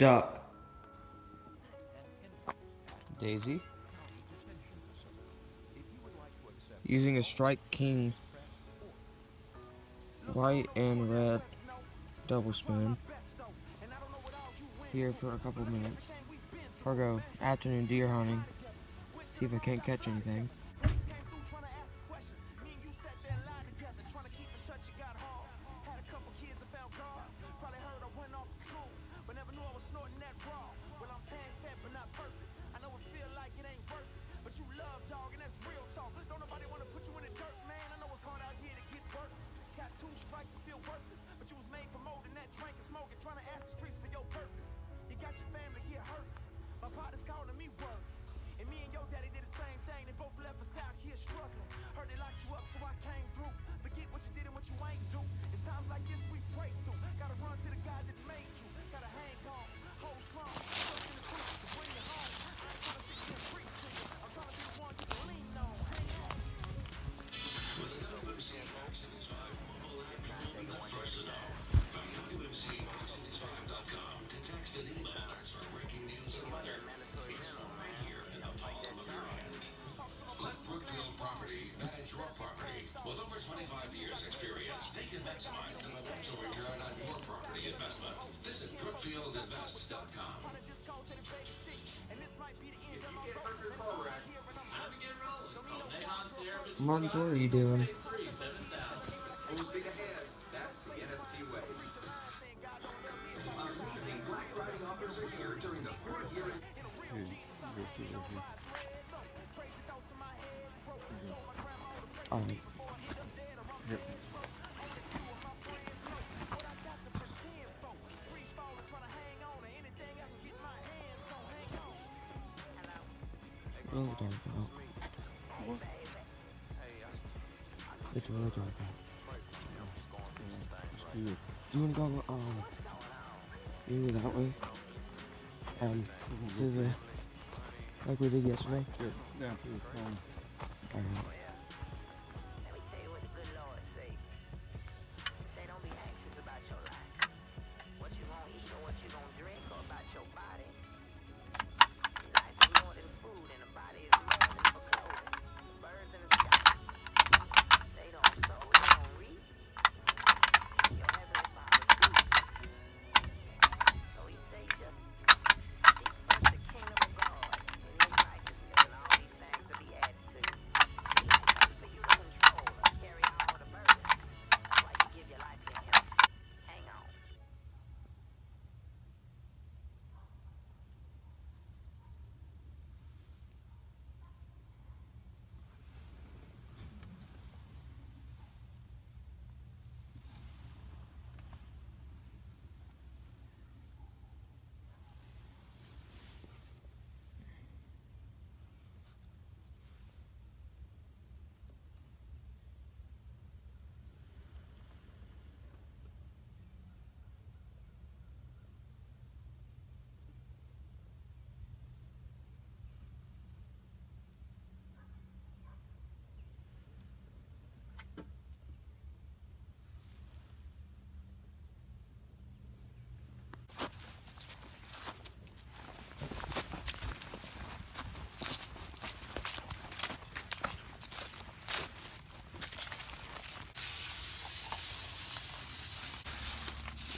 Duck. Daisy. Using a Strike King white and red double spin here for a couple minutes. Or go afternoon deer hunting. See if I can't catch anything. Mons, what are you doing? Um, really dark out. It's really dark out. You wanna go, um, you wanna go that way? Um, to the, like we did yesterday? To the corner. Alright.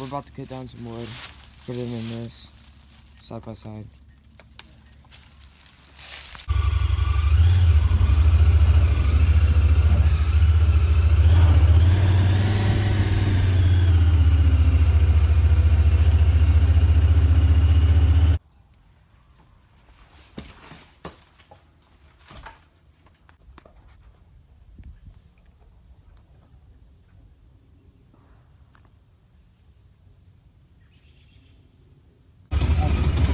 We're about to cut down some wood, put it in this, side by side.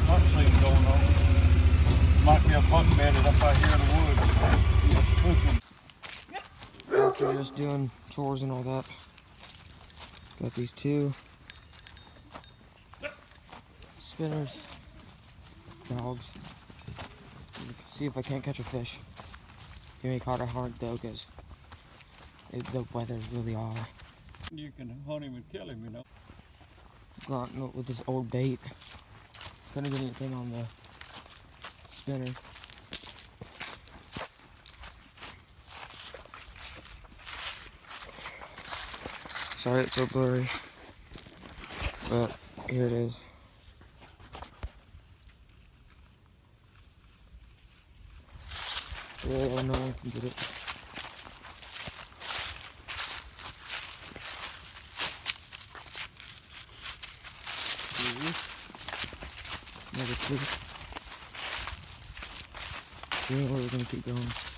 Hunt season going on. Might be a buck bedded up out here in the woods. Cooking. After just doing chores and all that, got these two spinners, dogs. See if I can't catch a fish. Give me caught a hard though, cause it, the weather's really off. You can hunt him and kill him, you know. Gone with this old bait. Couldn't get anything on the spinner. Sorry it's so blurry. But here it is. Yeah, no one can get it. Number two. Yeah, we're gonna keep going.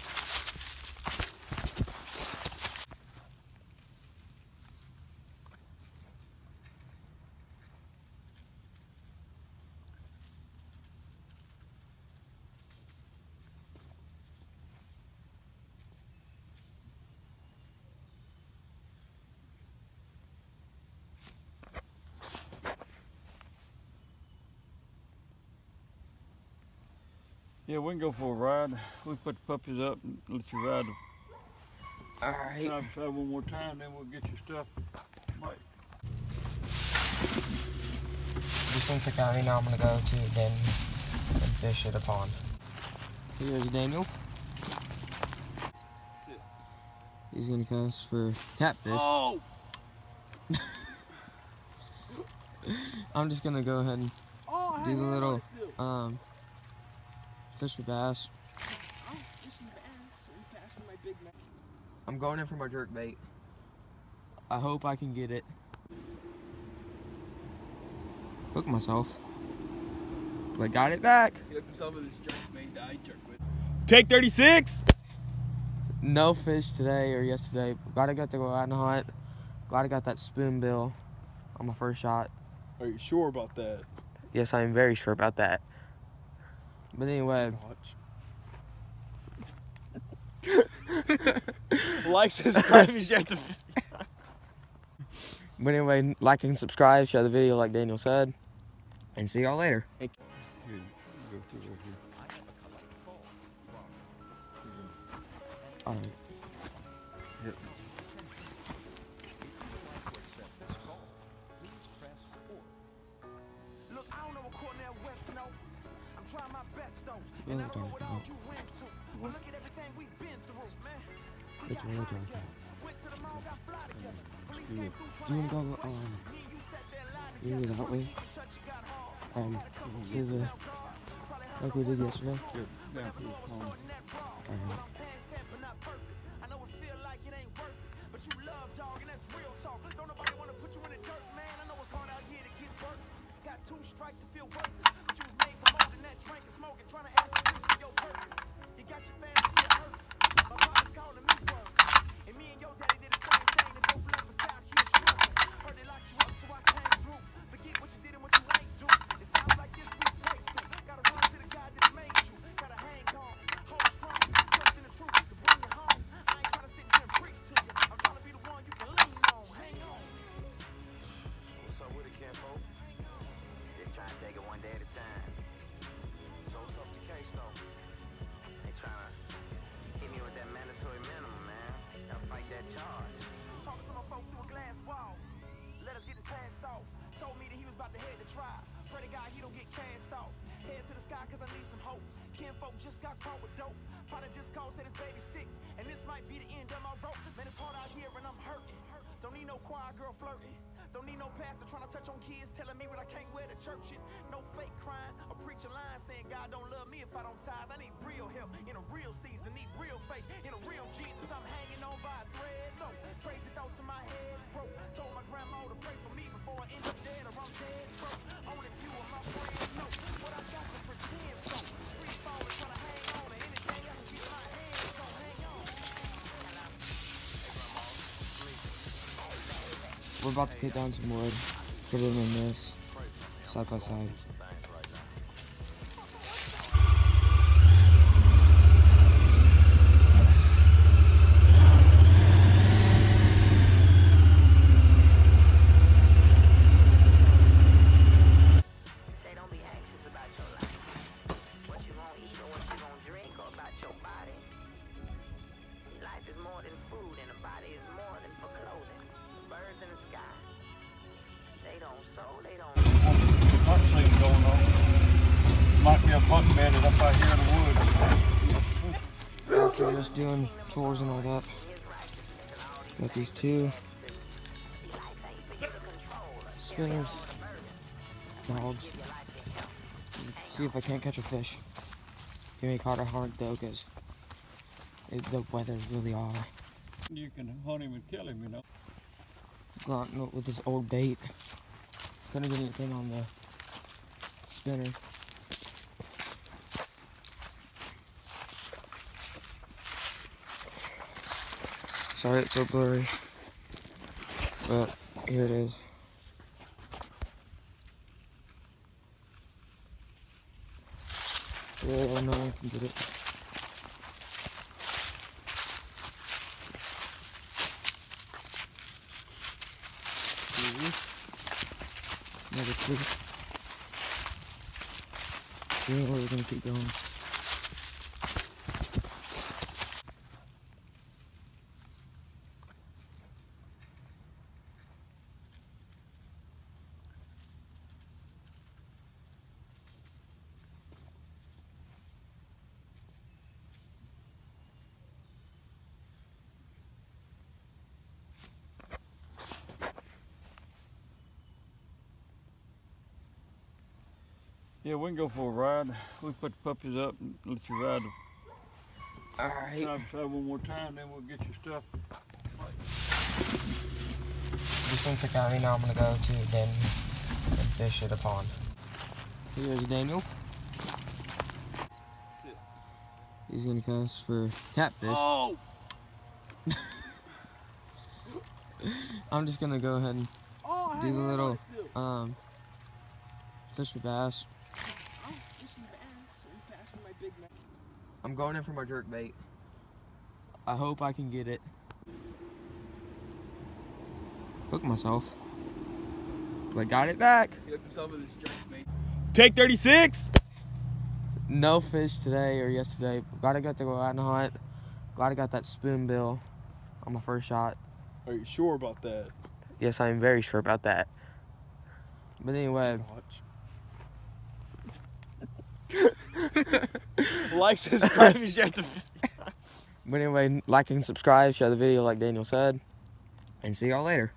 Yeah, we can go for a ride. We put the puppies up and let you ride. the- Alright. Try, try one more time, then we'll get your stuff. Mike. This one's the county now I'm gonna go to then and fish at a pond. Here's Daniel. He's gonna cast for catfish. Oh! I'm just gonna go ahead and Oh, do the little um fish for bass. I'm going in for my jerk bait. I hope I can get it. Hook myself. But got it back. Take 36. No fish today or yesterday. Glad I got to go out and hunt. Glad I got that spoonbill on my first shot. Are you sure about that? Yes, I am very sure about that. But anyway, like, subscribe, and share the video. but anyway, like and subscribe, share the video like Daniel said, and see y'all later. Through oh. right Went to the mall, got fly together. Police Yeah. You wanna to go um, questions. Me and you sat there lying you together. that way? You got hard. Um, Had a to the out guard. Probably heard like we did yesterday. Here, down through the pond. snorting that raw. Alright. Pants stamped but not perfect. I know it feel like it ain't worth it, but you love dog and that's real talk. Don't nobody wanna put you in the dirt, man. I know it's hard out here to get work. Got two strikes to feel but you got your family hurt. My father's calling me work, and me and your daddy did sky cause I need some hope. Kinfolk just got caught with dope. Father just called, said his baby sick. And this might be the end of my rope. Man, it's hard out here and I'm hurting. Don't need no choir girl flirting. Don't need no pastor trying to touch on kids, telling me what I can't wear to church it. No fake crying, a preacher lying saying God don't love me if I don't tithe. I need real help in a real season, need real faith We're about to cut down some wood, put it in this, side by side. Sky. They don't sow, they don't Hot scene going on. Might be a buck bedded up out here in the woods. After just doing chores and all that. Got these two spinners, dogs. See if I can't catch a fish. Give me Carter hard though, because the weather's really odd. You can hunt him and kill him, you know. Gone with this old bait. Couldn't get anything on the spinner. Sorry it's so blurry. But here it is. Yeah, no one can get it. Another two. Yeah, we're gonna keep going. Yeah, we can go for a ride. We put the puppies up and let you ride the Alright. side by side one more time, then we'll get your stuff. This one's the county now I'm gonna go to then and fish at a pond. Here's Daniel. He's gonna cast for catfish. Oh! I'm just gonna go ahead and Oh, Do the little- one um fish for bass. I'm going in for my jerk bait. I hope I can get it. Hook myself. But got it back. He hooked himself with his jerk bait. Take 36! No fish today or yesterday. Glad I got to go out and hunt. Glad I got that spoonbill on my first shot. Are you sure about that? Yes, I am very sure about that. But anyway, Watch. like, subscribe, and share the video. but anyway, like and subscribe, share the video like Daniel said, and see y'all later.